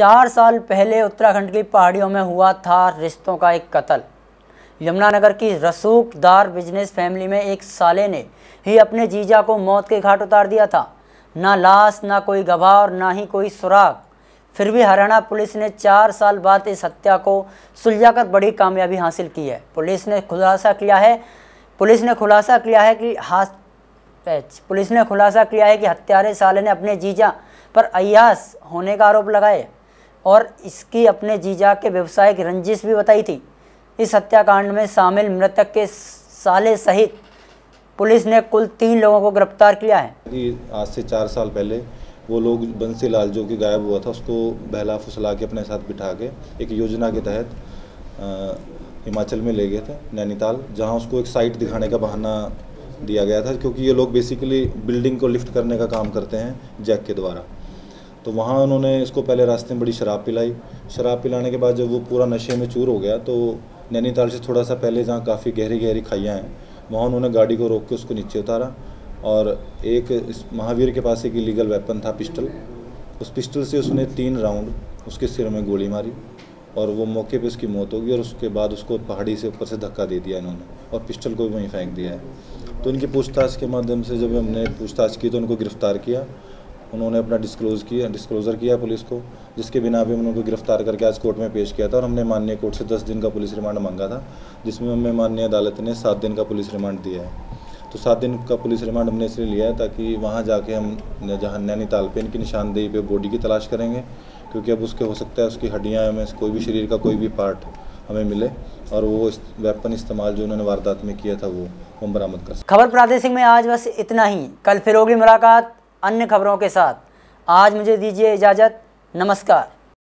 चार साल पहले उत्तराखंड की पहाड़ियों में हुआ था रिश्तों का एक कत्ल। यमुनानगर की रसूखदार बिज़नेस फैमिली में एक साले ने ही अपने जीजा को मौत के घाट उतार दिया था। ना लाश, ना कोई गवाह और ना ही कोई सुराग। फिर भी हरियाणा पुलिस ने चार साल बाद इस हत्या को सुलझाकर बड़ी कामयाबी हासिल की है। पुलिस ने खुलासा किया है, पुलिस ने खुलासा किया है कि हाथ पुलिस ने खुलासा किया है कि हत्यारे साले ने अपने जीजा पर अयास होने का आरोप लगाए। और इसकी अपने जीजा के व्यवसायिक रंजिश भी बताई थी। इस हत्याकांड में शामिल मृतक के साले सहित पुलिस ने कुल तीन लोगों को गिरफ़्तार किया है। आज से चार साल पहले वो लोग बंसी लाल जो कि गायब हुआ था, उसको बहला फुसला के अपने साथ बिठा के एक योजना के तहत हिमाचल में ले गए थे, नैनीताल, जहाँ उसको एक साइट दिखाने का बहाना दिया गया था, क्योंकि ये लोग बेसिकली बिल्डिंग को लिफ्ट करने का काम करते हैं जैक के द्वारा। तो वहाँ उन्होंने इसको पहले रास्ते में बड़ी शराब पिलाई। शराब पिलाने के बाद जब वो पूरा नशे में चूर हो गया तो नैनीताल से थोड़ा सा पहले जहाँ काफ़ी गहरी गहरी खाइयाँ हैं, वहाँ उन्होंने गाड़ी को रोक के उसको नीचे उतारा और एक महावीर के पास एक इलीगल वेपन था पिस्टल उस पिस्टल से उसने तीन राउंड उसके सिर में गोली मारी और वो मौके पे उसकी मौत होगी और उसके बाद उसको पहाड़ी से ऊपर से धक्का दे दिया इन्होंने और पिस्टल को भी वहीं फेंक दिया है। तो इनकी पूछताछ के माध्यम से जब हमने पूछताछ की तो उनको गिरफ़्तार किया उन्होंने अपना डिस्क्लोज़ किया डिस्क्लोज़र किया पुलिस को, जिसके बिना भी उनको गिरफ़्तार करके आज कोर्ट में पेश किया था और हमने माननीय कोर्ट से दस दिन का पुलिस रिमांड मांगा था, जिसमें हमें माननीय अदालत ने सात दिन का पुलिस रिमांड दिया है। तो सात दिन का पुलिस रिमांड हमने इसलिए लिया है ताकि वहाँ जाके हम जहाँ नैनीताल पे, इनकी निशानदेही पे बॉडी की तलाश करेंगे, क्योंकि अब उसके, हो सकता है उसकी हड्डियाँ में कोई भी शरीर का कोई भी पार्ट हमें मिले और वो वेपन इस्तेमाल जो उन्होंने वारदात में किया था वो हम बरामद कर खबर प्रादेशिक में आज बस इतना ही। कल फिर होगी मुलाकात। अन्य खबरों के साथ। आज मुझे दीजिए इजाज़त। नमस्कार।